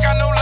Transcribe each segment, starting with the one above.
got no love no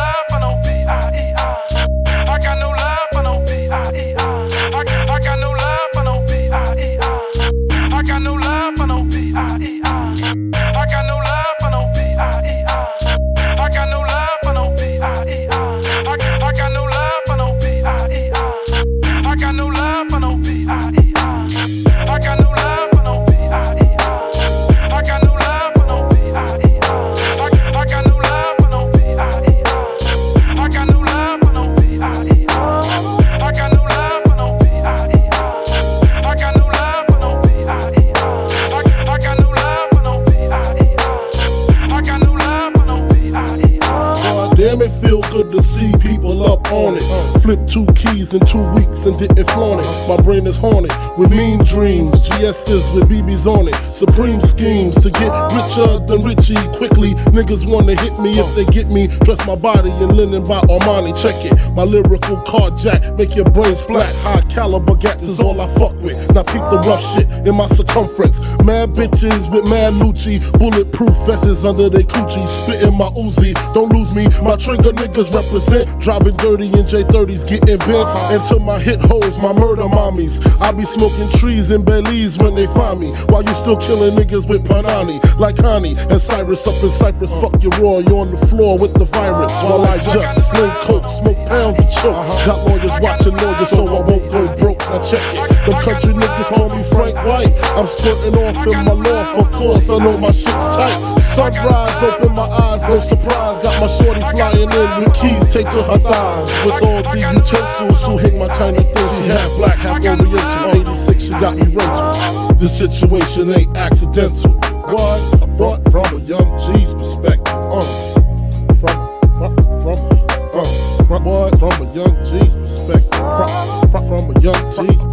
it feel good to see people up on it. Flip two keys in two weeks and didn't flaunt it. My brain is haunted with mean dreams. GS's with BBs on it. Supreme schemes to get richer than Richie quickly. Niggas wanna hit me if they get me. Dress my body in linen by Armani. Check it. My lyrical carjack make your brain splat. High caliber gats is all I fuck with. Now peep the rough shit in my circumference. Mad bitches with mad Gucci. Bulletproof vests under their coochie. Spitting my Uzi. Don't lose me. My trigger niggas represent. Driving dirty in J30s, getting bent. Into my hit holes, my murder mommies. I be smoking trees in Belize when they find me. While you still killing niggas with Panani. Like Connie and Cyrus up in Cyprus. Fuck your raw, you on the floor with the virus. While I just sling coke, smoke pounds of choke. Got lawyers watching lawyers so I won't go broke. Now check it. Them country niggas call me Frank White. I'm squirting off in my loft, of course. I know my shit's tight. Sunrise, open my eyes, no surprise. Got my shorty flying in with keys taped to her thighs. With all the utensils who hang my China thing. She half black, half oriental. 86, she got me rentals. This situation ain't accidental. What? I brought from a young G's perspective. Uh, from, from, from, uh, what? From a young G's perspective. From, from, from a young G's perspective.